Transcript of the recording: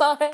sorry.